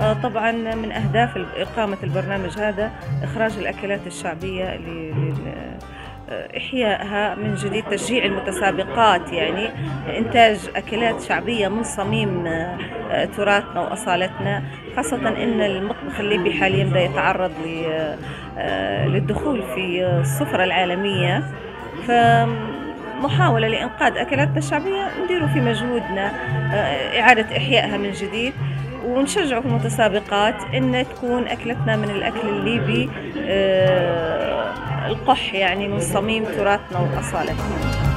آه، طبعا من أهداف إقامة البرنامج هذا إخراج الأكلات الشعبية إحيائها من جديد تشجيع المتسابقات يعني إنتاج أكلات شعبية من صميم آه، تراثنا وأصالتنا خاصة أن المطبخ الليبي حاليا بدأ يتعرض آه، للدخول في السفرة العالمية. ف محاولة لإنقاذ أكلاتنا الشعبية نديروا في مجهودنا إعادة إحيائها من جديد. ونشجعوا في المتسابقات إن تكون أكلتنا من الأكل الليبي آه، القح يعني من صميم تراثنا وأصالتنا.